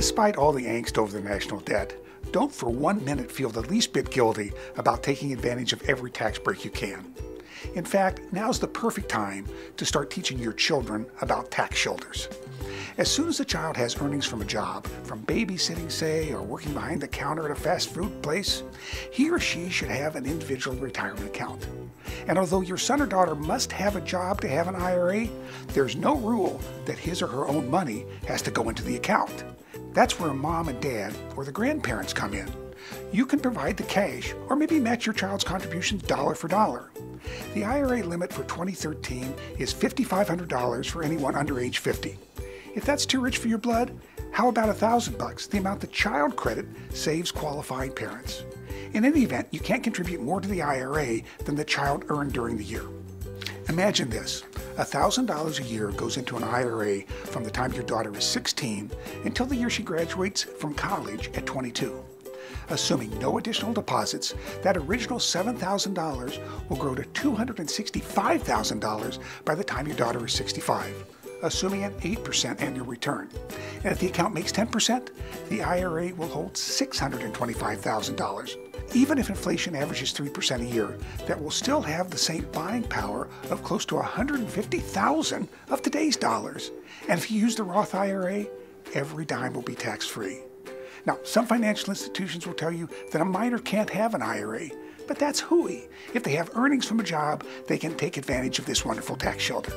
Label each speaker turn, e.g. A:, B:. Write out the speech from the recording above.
A: Despite all the angst over the national debt, don't for one minute feel the least bit guilty about taking advantage of every tax break you can. In fact, now's the perfect time to start teaching your children about tax shelters. As soon as a child has earnings from a job, from babysitting, say, or working behind the counter at a fast food place, he or she should have an individual retirement account. And although your son or daughter must have a job to have an IRA, there's no rule that his or her own money has to go into the account. That's where mom and dad or the grandparents come in. You can provide the cash or maybe match your child's contributions dollar for dollar. The IRA limit for 2013 is $5,500 for anyone under age 50. If that's too rich for your blood, how about a thousand bucks, the amount the child credit saves qualifying parents? In any event, you can't contribute more to the IRA than the child earned during the year. Imagine this $1,000 a year goes into an IRA from the time your daughter is 16 until the year she graduates from college at 22. Assuming no additional deposits, that original $7,000 will grow to $265,000 by the time your daughter is 65 assuming an 8% annual return. And if the account makes 10%, the IRA will hold $625,000. Even if inflation averages 3% a year, that will still have the same buying power of close to 150,000 of today's dollars. And if you use the Roth IRA, every dime will be tax-free. Now, some financial institutions will tell you that a minor can't have an IRA, but that's hooey. If they have earnings from a job, they can take advantage of this wonderful tax shelter.